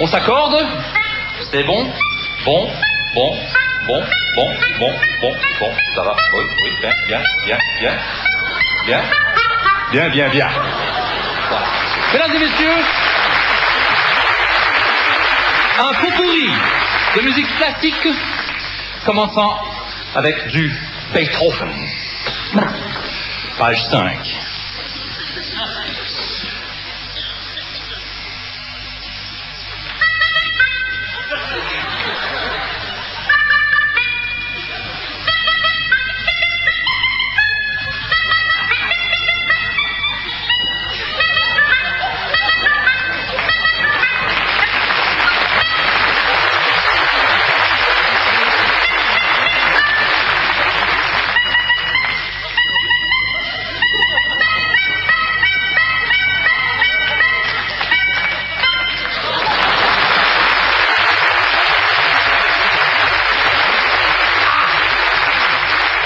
On s'accorde C'est bon Bon Bon Bon Bon Bon Bon Bon Ça va Oui, oui, bien, bien, bien, bien. Bien Bien, bien, bien. Voilà. Mesdames et messieurs, un potpourri de musique classique commençant avec du Beethoven. Page 5.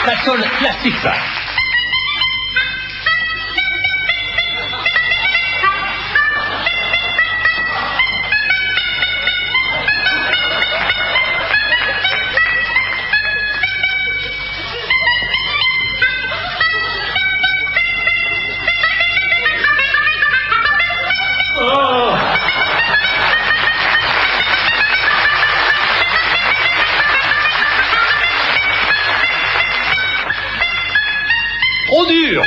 Ça sonne classique, ça. Oh Trop dur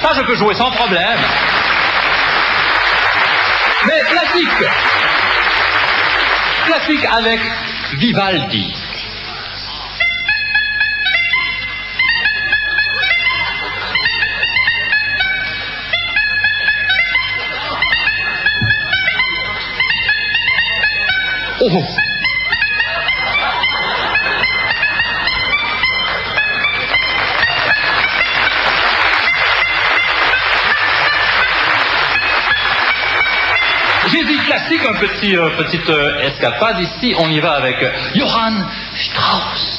Ça, je peux jouer sans problème. Mais classique Classique avec Vivaldi. Oh Classique, un petit, euh, petite euh, escapade. Ici, on y va avec euh, Johann Strauss.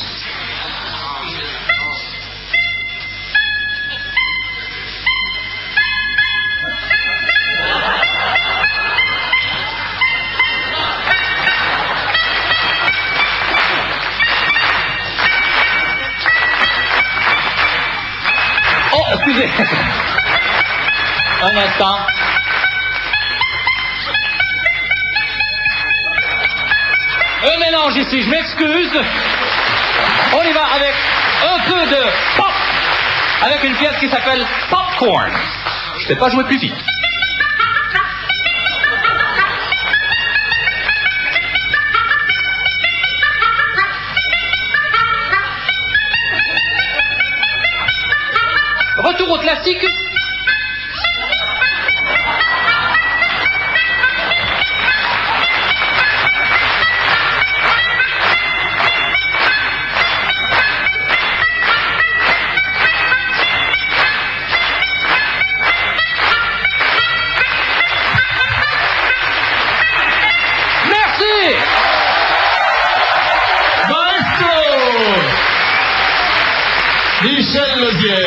Oh, excusez. Un instant. Ici, je m'excuse. On y va avec un peu de pop, avec une pièce qui s'appelle Popcorn. Je ne sais pas jouer plus vite. Retour au classique. Michel é Laudier.